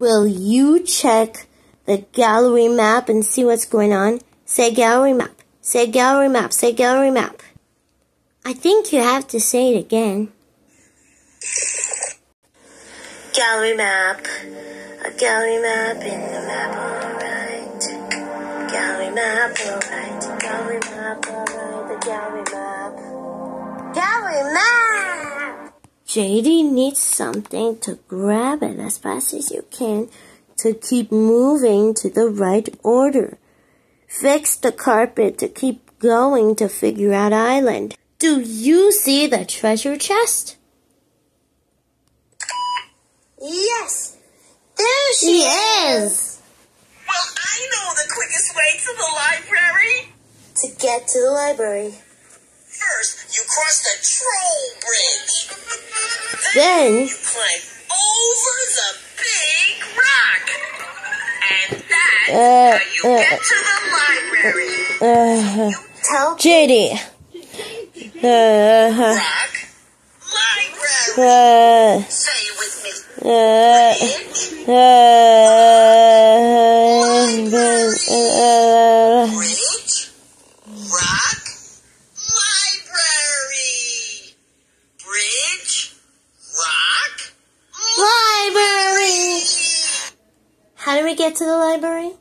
Will you check the gallery map and see what's going on? Say gallery map. Say gallery map. Say gallery map. I think you have to say it again. Gallery map. A gallery map in the map, JD needs something to grab it as fast as you can to keep moving to the right order. Fix the carpet to keep going to figure out island. Do you see the treasure chest? Yes, there she, is. Well, I know the quickest way to the library. To get to the library. First, you cross the troll bridge. Then You climb over the big rock. And that's Uh, how you uh, get to the library. uh, tell JD. Uh, Rock, library. uh, Say it with me. uh, Bridge, uh, bridge, rock, library. Bridge, rock, library. How do we get to the library?